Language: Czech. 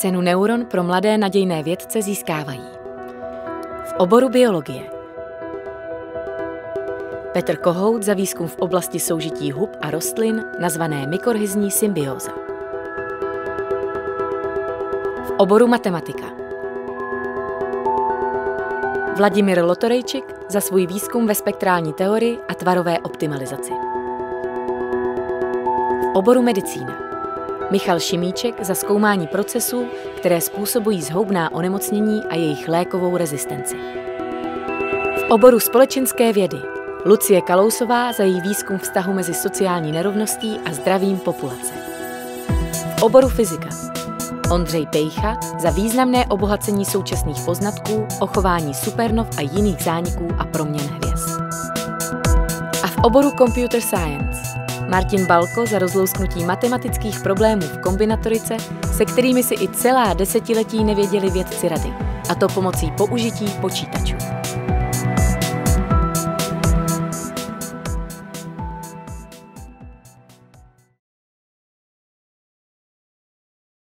Cenu Neuron pro mladé nadějné vědce získávají. V oboru biologie Petr Kohout za výzkum v oblasti soužití hub a rostlin nazvané mykorhizní symbióza. V oboru matematika Vladimír Lotorejčik za svůj výzkum ve spektrální teorii a tvarové optimalizaci. V oboru medicína Michal Šimíček za zkoumání procesů, které způsobují zhoubná onemocnění a jejich lékovou rezistenci. V oboru společenské vědy Lucie Kalousová za její výzkum vztahu mezi sociální nerovností a zdravím populace. V oboru fyzika Ondřej Pejcha za významné obohacení současných poznatků o chování supernov a jiných zániků a proměn hvězd. A v oboru Computer Science Martin Balko za rozlousknutí matematických problémů v kombinatorice, se kterými si i celá desetiletí nevěděli vědci rady, a to pomocí použití počítače.